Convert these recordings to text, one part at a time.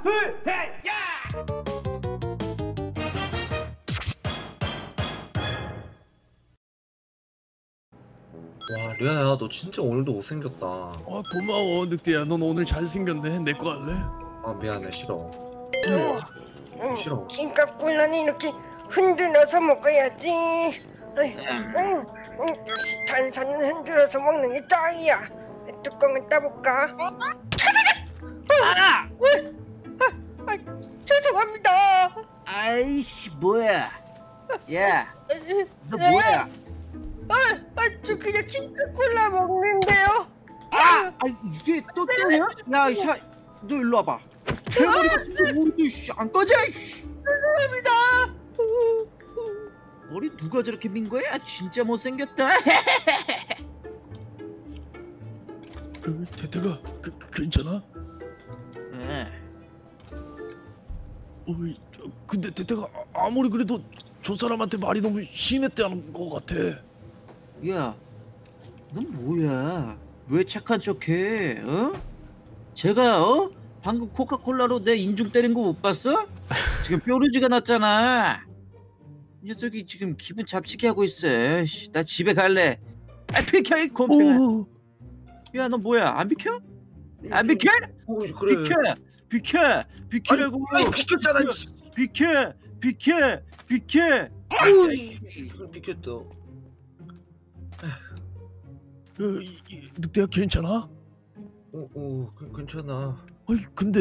하나, 둘, 셋, 야! 와 리아야 너 진짜 오늘도 못생겼다 아 고마워 늑대야 넌 오늘 잘생겼네 내 거 할래? 아 미안해 싫어 응, 싫어 김밥꿀라는 이렇게 흔들어서 먹어야지. 응, 응, 역시 탄산은 흔들어서 먹는 게 딱이야. 뚜껑을 따볼까? 아! 아, 죄송합니다. 아이씨 뭐야? 야, 너 네? 뭐야? 아, 아, 저 그냥 김밥꿀라 먹는데요. 아, 아 이게 또 때려? 야, 샤, 너 일로 와봐. 대머리 같은 거 머리도 씨, 안 꺼져? 씨. 죄송합니다. 머리 누가 저렇게 민 거야? 아, 진짜 못생겼다. 그 대대가 그, 괜찮아? 근데 대대가 아- 아무리 그래도 저 사람한테 말이 너무 심했다는 것 같아 야, 넌 뭐야? 왜 착한 척해? 어? 제가 어? 방금 코카콜라로 내 인중 때린 거 못 봤어? 지금 뾰루지가 났잖아. 이 녀석이 지금 기분 잡치게 하고 있어. 씨, 나 집에 갈래. 아 비켜 이 곰팽아. 오야너 뭐야? 안 비켜? 안 비켜? 어, 그래 비켜! 비켜! 비키라고! 아니 비켰잖아. 비켜! 비켜! 비켜! 아유 이걸 비켰다 그, 늑대야 괜찮아? 어 어 괜찮아 아이 근데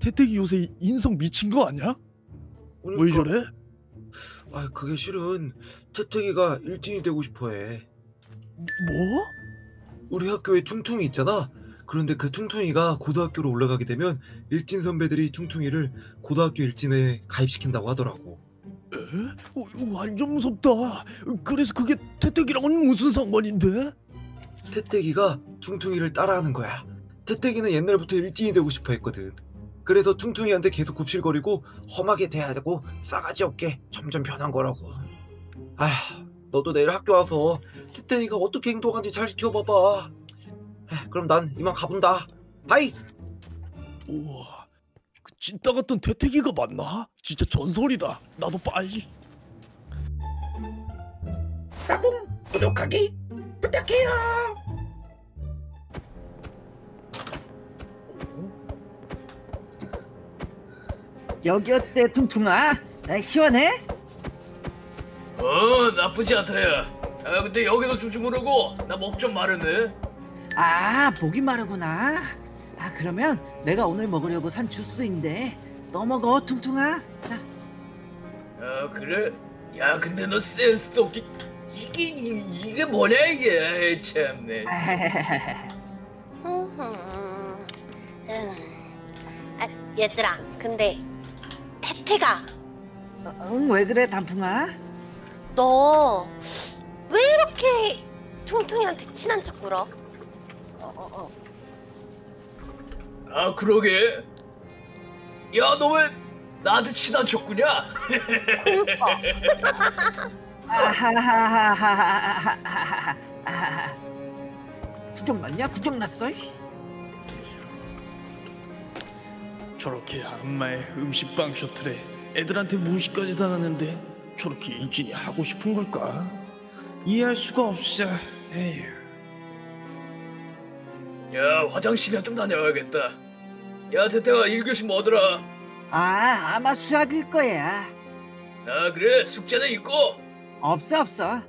태택이 요새 인성 미친 거 아니야? 왜 그러니까, 저래? 아 그게 실은 태택이가 일진이 되고 싶어해 뭐? 우리 학교에 퉁퉁이 있잖아 그런데 그 퉁퉁이가 고등학교로 올라가게 되면 일진 선배들이 퉁퉁이를 고등학교 일진에 가입시킨다고 하더라고 에? 어, 완전 무섭다 그래서 그게 태택이랑은 무슨 상관인데? 태택이가 퉁퉁이를 따라하는 거야. 태택이는 옛날부터 일진이 되고 싶어 했거든. 그래서 퉁퉁이한테 계속 굽실거리고 험하게 대해야 되고 싸가지 없게 점점 변한 거라고. 아휴, 너도 내일 학교 와서 태택이가 어떻게 행동하는지 잘 지켜봐봐. 아, 그럼 난 이만 가본다. bye! 우와 그 찐따 같은 태택이가 맞나? 진짜 전설이다 나도 빨리 따봉! 구독하기 부탁해요! 여기 어때 퉁퉁아? 아, 시원해? 어 나쁘지 않다야 아 근데 여기도 줄줄 모르고 나목좀 마르네 아 목이 마르구나 아 그러면 내가 오늘 먹으려고 산 주스인데 너 먹어 퉁퉁아 자아 그래? 야 근데 너 센스도 없기 이게 이- 이게 뭐냐 이게 아이, 참네 음, 아, 얘들아, 근데 태태가 어, 응, 왜 그래 단풍아? 너 왜 이렇게 퉁퉁이한테 친한 척 굴어? 어, 어, 어. 아 그러게 야 너 왜 나한테 친한 척구냐? 아하하하하하하하하하 구경 났냐? 구경 났어? 저렇게 악마의 음식방 셔틀에 애들한테 무시까지 당하는데 저렇게 일진이 하고 싶은 걸까? 이해할 수가 없어 에휴 야 화장실이나 좀 다녀와야겠다. 야 태태가 1교시 뭐더라? 아 아마 수학일 거야. 아 그래? 숙제는 있고. 없어 없어. 아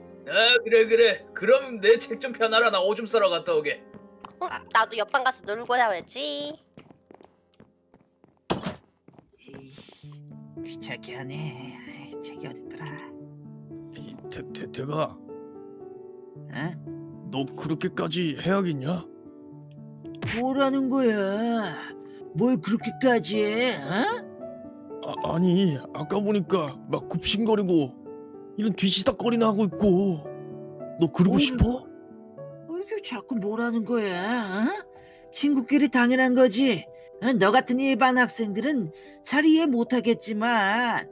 그래 그래. 그럼 내 책 좀 펴놔라. 나 오줌 싸러 갔다 오게. 어, 나도 옆방 가서 놀고 나와야지. 에이씨, 귀찮게 하네. 아이, 책이 어딨더라. 이 태, 태태가 어? 너 그렇게까지 해야겠냐? 뭐라는 거야 뭘 그렇게까지 해? 어? 아, 아니 아까 보니까 막 굽신거리고 이런 뒤시닥거리나 하고 있고 너 그러고 뭘- 싶어? 어이구 자꾸 뭐라는 거야? 어? 친구끼리 당연한 거지. 어, 너 같은 일반 학생들은 잘 이해 못하겠지만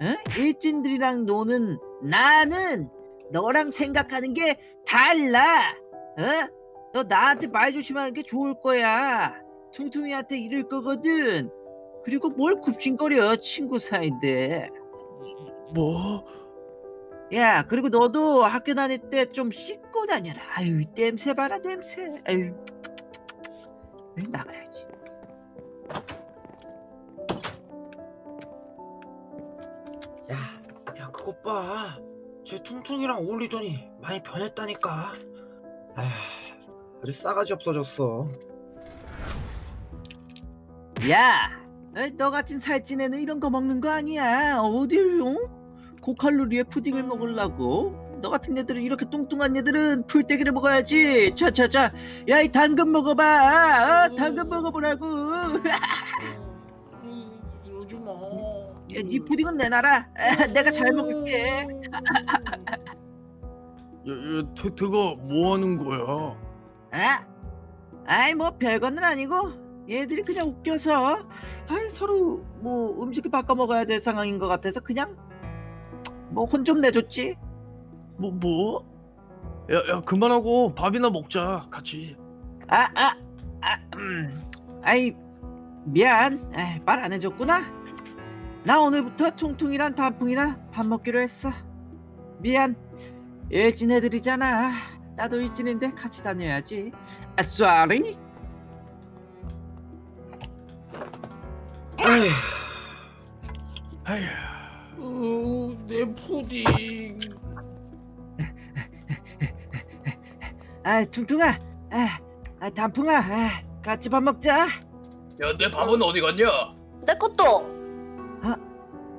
어? 일진들이랑 노는 나는 너랑 생각하는 게 달라. 어? 너 나한테 말 조심하는 게 좋을 거야. 퉁퉁이한테 이럴 거거든. 그리고 뭘 굽신거려 친구 사이인데. 뭐? 야 그리고 너도 학교 다닐 때 좀 씻고 다녀라. 아유 냄새 봐라 냄새. 아유 나가야지. 야, 야 그것 봐. 쟤 퉁퉁이랑 어울리더니 많이 변했다니까. 아휴, 아주 싸가지 없어졌어. 야, 에이, 너 같은 살찐 애는 이런 거 먹는 거 아니야. 어딜 어? 고칼로리의 푸딩을 먹으려고? 너 같은 애들은 이렇게 뚱뚱한 애들은 풀떼기를 먹어야지. 자자자, 야 이 당근 먹어봐. 어, 당근 먹어보라고. 이러지 마. 야, 네 푸딩은 내놔라. 내가 잘 먹을게. 야, 야, 태태가 뭐 하는 거야? 아, 아이 뭐 별거는 아니고 얘들이 그냥 웃겨서 아이 서로 뭐 음식을 바꿔 먹어야 될 상황인 것 같아서 그냥 뭐 혼 좀 내줬지. 뭐 뭐? 야, 야 그만하고 밥이나 먹자 같이. 아, 아, 아, 음, 아이 미안. 말안 해줬구나. 나 오늘부터 퉁퉁이랑 단풍이랑 밥 먹기로 했어. 미안. 일진 애들이잖아. 나도 일진인데 같이 다녀야지. 아, sorry. 아휴, 어, 내 푸딩. 아, 퉁퉁아. 아, 아 단풍아. 아, 같이 밥 먹자. 야, 내 밥은 어디 갔냐? 내 것도.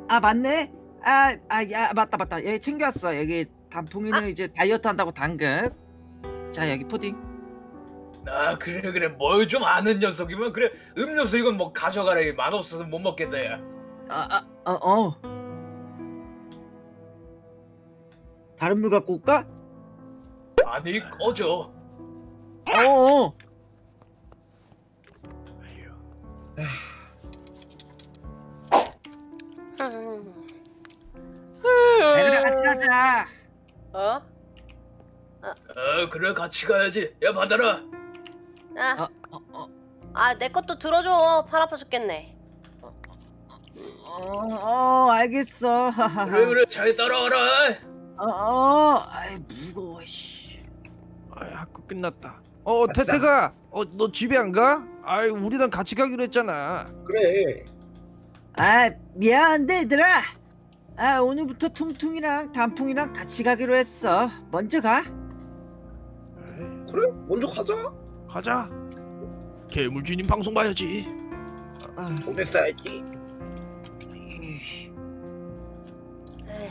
아, 맞네. 아, 아, 야, 맞다, 맞다. 여기 챙겨왔어. 여기 단풍이는 이제 다이어트 한다고 당근. 자, 여기 푸딩. 아, 그래 그래. 뭘 좀 아는 녀석이면 그래. 음료수 이건 뭐 가져가라. 맛없어서 못 먹겠다, 야. 아, 아, 어, 어. 다른 물 갖고 올까? 아니, 꺼져. 어, 어. 그래 같이 가야지. 야, 받아라. 아, 어, 어, 어, 아, 내 것도 들어줘. 팔 아파 죽겠네. 어, 어, 알겠어. 그래 그래. 잘 따라와라. 어, 어, 아이 무거워, 씨. 아, 학교 끝났다. 어, 태태가, 어, 너 집에 안 가? 아이, 우리랑 같이 가기로 했잖아. 그래. 아, 미안한데 얘들아. 아, 오늘부터 퉁퉁이랑 단풍이랑 같이 가기로 했어. 먼저 가. 그래? 먼저 가자. 가자. 괴물 주님 방송 봐야지. 아, 돈에. 이씨. 에이.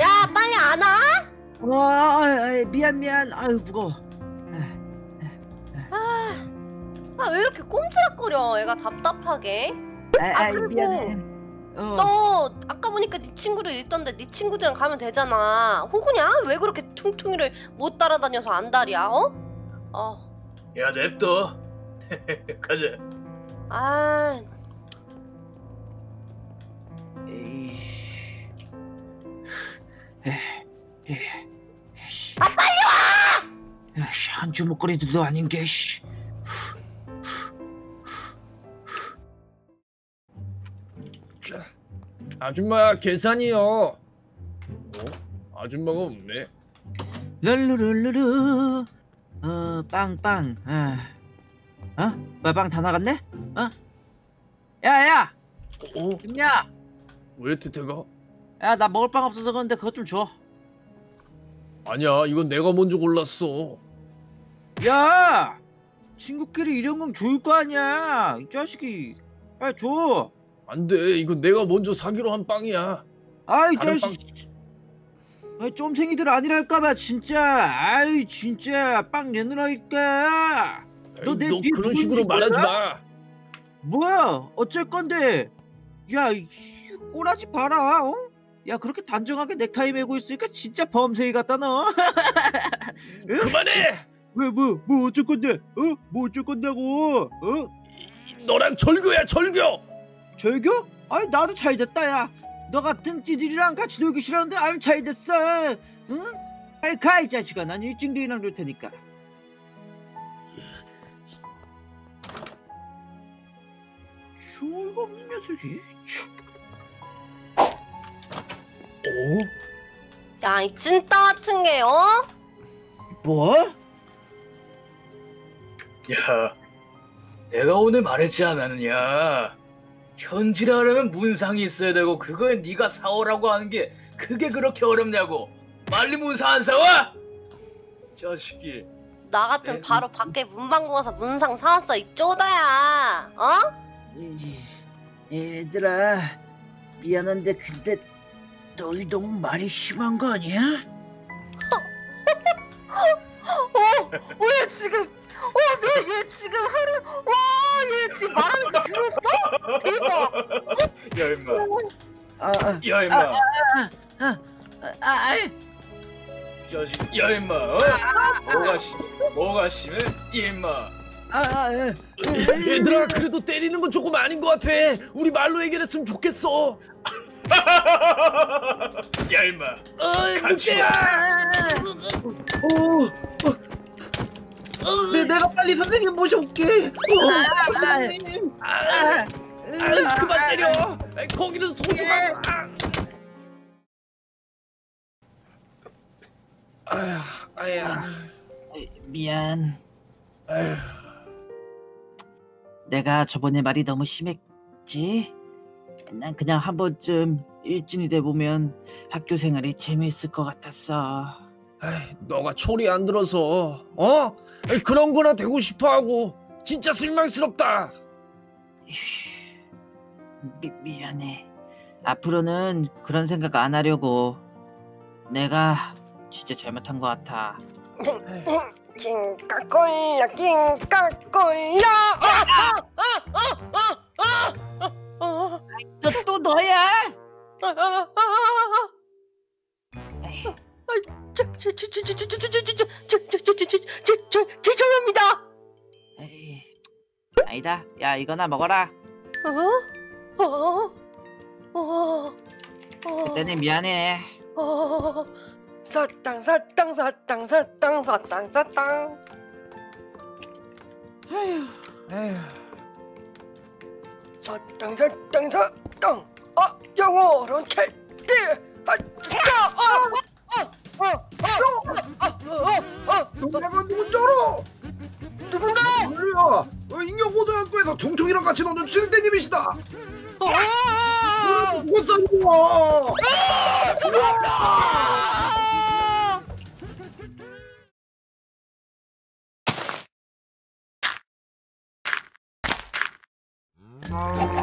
야, 빨리 안 와? 와, 아, 미안 미안. 아유 무거워. 아, 아, 왜 이렇게 꼼지락거려? 애가 답답하게. 아, 아, 아, 그리고 미안해. 어. 너 아까 보니까 네 친구들 있던데 네 친구들이랑 가면 되잖아. 호구냐? 왜 그렇게 퉁퉁이를 못 따라다녀서 안달이야? 어? 어. 야, 냅둬. 가자. 아, 에이씨. 에, 에, 씨. 아 빨리 와! 야, 씨, 한 주먹거리도 아닌 게 씨. 자, 아줌마 계산이요. 어? 아줌마가 없네. 룰루룰루루. 어, 빵빵. 아. 어? 뭐빵 다 나갔네? 어? 야, 야, 어? 김야. 왜 태태가? 야, 나 먹을 빵 없어서 그런데 그것 좀 줘. 아니야, 이건 내가 먼저 골랐어. 야! 친구끼리 이런 건 좋을 거 아니야. 이 자식이. 빨리 줘. 안 돼, 이건 내가 먼저 사기로 한 빵이야. 아이 다른 자식. 아이 쫌생이들 아니랄까봐 진짜. 아이 진짜 빵 내놓으라니까. 너 에이, 내너 뒤에 그런 누군지 식으로 말하지 몰라? 마. 뭐야? 어쩔 건데? 야, 이 꼬라지 봐라. 어? 야 그렇게 단정하게 넥타이 메고 있으니까 진짜 범죄이 같다 너. 그만해. 왜 뭐 뭐 어쩔 건데? 어? 뭐 어쩔 건다고? 어? 이- 너랑 절교야, 절교. 절교? 아이 나도 잘 됐다 야. 너 같은 찌질이랑 같이 놀기 싫었는데 아유 잘 됐어. 응? 빨리 가이 자식아. 난 일진들이랑 놀 테니까. 어이가 없는 녀석이. 참. 오? 야 이 찐따 같은 게 어? 뭐? 야, 내가 오늘 말했지 않았느냐? 현질하려면 문상이 있어야 되고 그걸 네가 사오라고 하는 게 그게 그렇게 어렵냐고? 빨리 문상 안 사와? 자식이. 나 같은 네. 바로 밖에 문방구 가서 문상 사왔어 이 쪼다야 어? 이- 얘들아 미안한데 근데 너희 너무 말이 심한 거 아니야? 어얘 지금 어얘 지금 하루 와얘 지금 말하는 거 들었어? 대박 야 임마. 아, 아, 야 임마. 아, 아, 아이. 자식. 야 임마. 어? 뭐가 심? 뭐가 심해? 이 임마. 아, 아, 아, 얘들아 그래도 때리는 건 조금 아닌 것 같아 우리 말로 해결했으면 좋겠어 야 임마. 어이 같이 오, 어, 네, 내가 빨리 선생님 모셔올게. 어, 선생님. 아, 아이 그만 때려 아이, 거기는 소중한 아. 아야 아야 미안. 아휴. 내가 저번에 말이 너무 심했지? 난 그냥 한 번쯤 일진이 돼 보면 학교 생활이 재미있을 것 같았어. 아이, 너가 초리 안 들어서 어? 아이, 그런 거나 되고 싶어하고 진짜 실망스럽다 미, 미안해. 앞으로는 그런 생각 안 하려고. 내가 진짜 잘못한 것 같아. 낑까꼴라 낑까꼴라 아아아아아아아 또, 또 너야? 죄송합니다. 에이, 아니다. 야 이거나 먹어라. 어? 어? 어? 어? 그때는 미안해. 어, 사탕 사탕 사탕 사탕 사탕 사탕 에휴. 사탕 사탕 사탕 아 영어로 캘때 아 진짜 아 아아아아아 누구나가 누군 줄 알아? 누군가 몰라. 어, 인경고등학교에서 퉁퉁이랑 같이 노는 칠대님이시다. 아 누가 싼 거야? 아